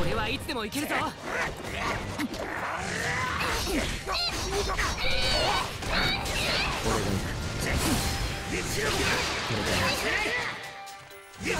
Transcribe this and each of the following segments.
俺はい。つでもい。けるぞ勝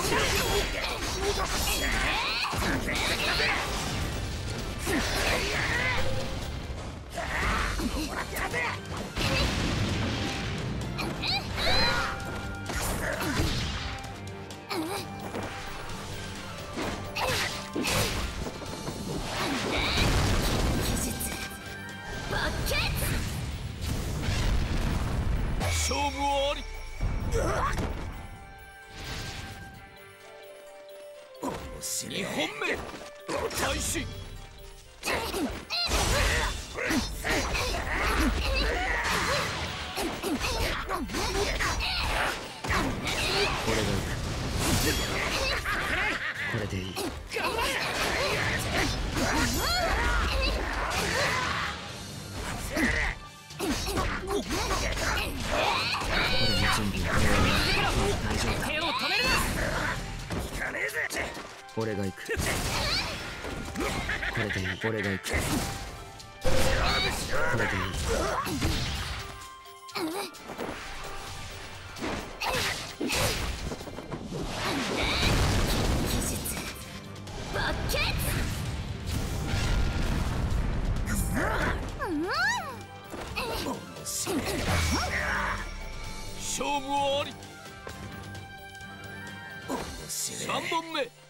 負はあり。2本目開始これでいい。俺の準備は大丈夫だ俺が行く。これでいい。俺が行く。これでいい。勝負はあり3本目開始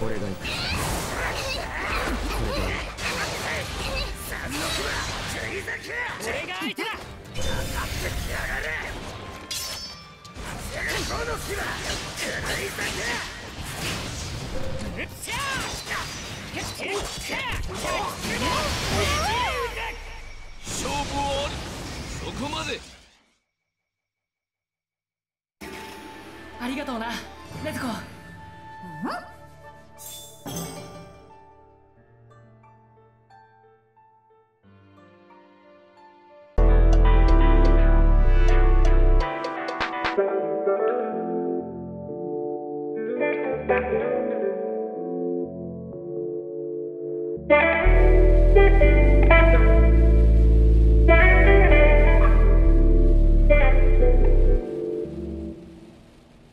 俺が行く。これでいい俺が相手だ勝ありがとうな。ネズコ。